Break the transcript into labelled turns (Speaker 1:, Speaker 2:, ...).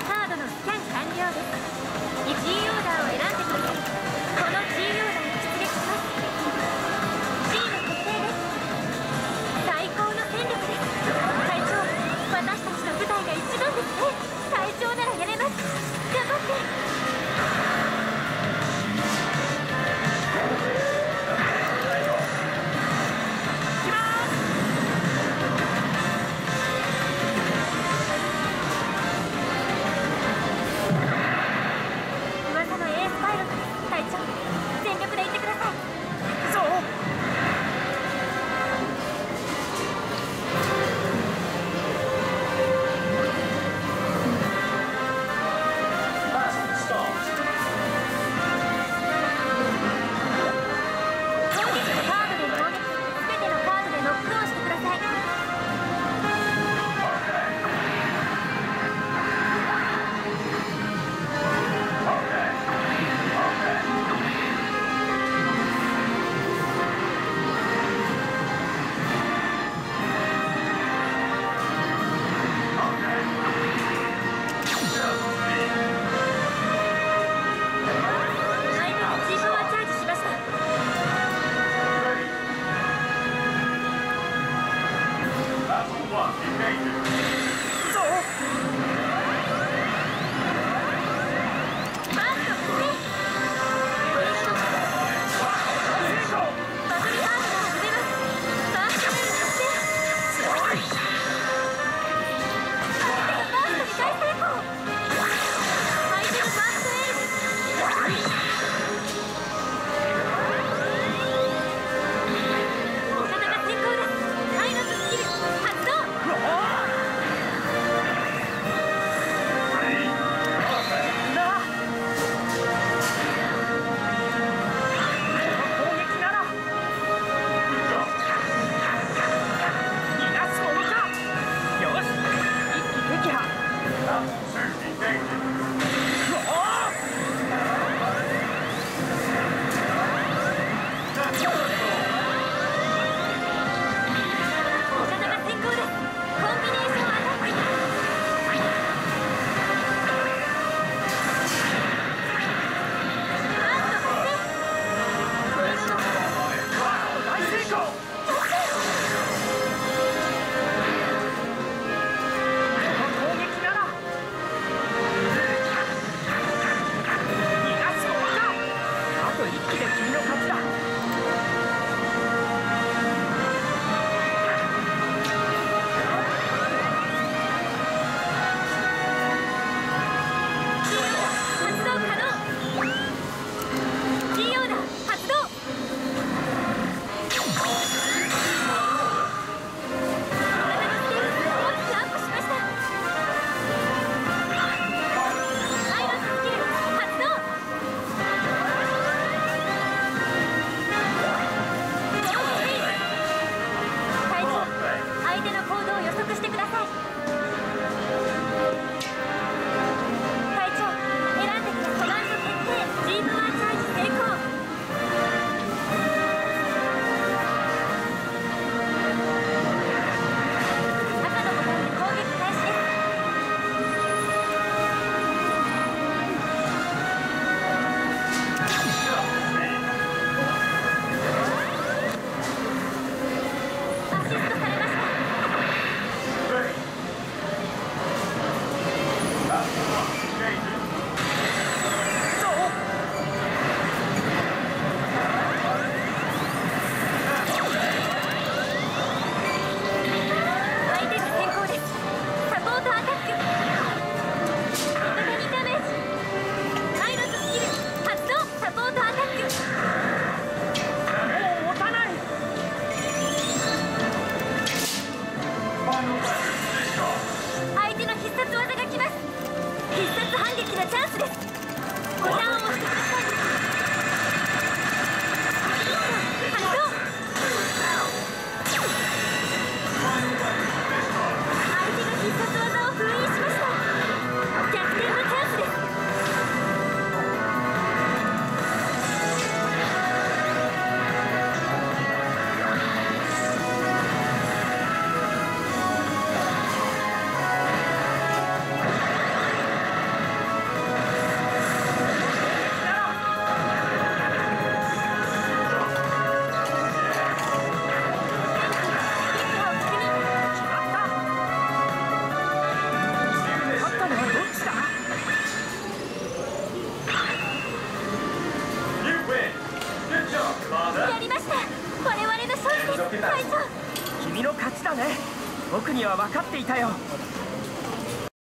Speaker 1: カードのスキャンチャンス
Speaker 2: で
Speaker 1: す。ありました。我々の勝利です。隊長。
Speaker 2: 君の勝ちだね。僕には分かっていたよ。